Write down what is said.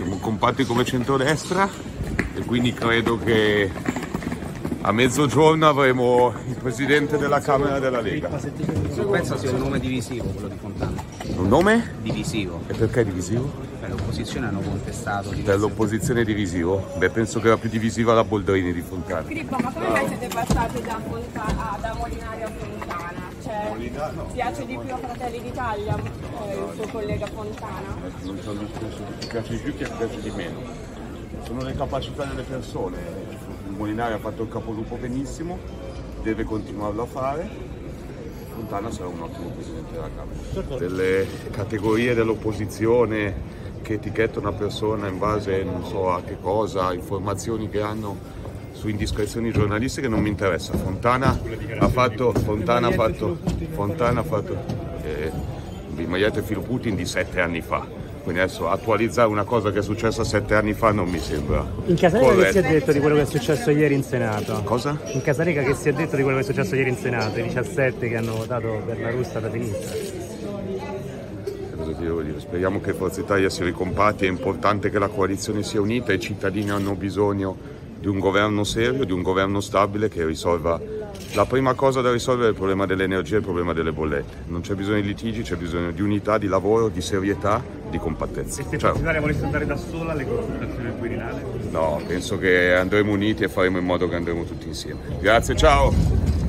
siamo compatti come centrodestra e quindi credo che a mezzogiorno avremo il presidente della Camera della Lega. Non penso sia un nome divisivo quello di Fontana. Un nome? Divisivo. E perché divisivo? Per l'opposizione hanno contestato Per l'opposizione divisivo? Beh, penso che era più divisiva la Boldrini di Fontana. Filippo, ma come mai siete passati da, Fontana, ah, da Molinari a Fontana? Cioè, no. piace di più a Fratelli d'Italia eh, il suo collega Fontana? Non chi piace di più, chi piace di meno. Sono le capacità delle persone. Il Molinari ha fatto il capolupo benissimo, deve continuarlo a fare. Fontana sarà un ottimo presidente della Camera. Delle categorie dell'opposizione che etichettano una persona in base non so a che cosa, informazioni che hanno su indiscrezioni giornalistiche non mi interessa. Fontana ha fatto, Fontana ha fatto, Fontana ha fatto eh, il maglietto filo Putin di sette anni fa. Quindi adesso attualizzare una cosa che è successa sette anni fa non mi sembra. In Casareca che si è corretto. detto di quello che è successo ieri in Senato? Cosa? In Casareca che si è detto di quello che è successo ieri in Senato, i 17 che hanno votato per la russa da sinistra. Cosa ti devo dire? Speriamo che Forza Italia si ricompatti, è importante che la coalizione sia unita, i cittadini hanno bisogno di un governo serio, di un governo stabile che risolva la prima cosa da risolvere è il problema dell'energia e il problema delle bollette. Non c'è bisogno di litigi, c'è bisogno di unità, di lavoro, di serietà, di compattezza. E se Ciao. Italia volesse andare da sola alle consultazioni al Quirinale? No, penso che andremo uniti e faremo in modo che andremo tutti insieme. Grazie, ciao!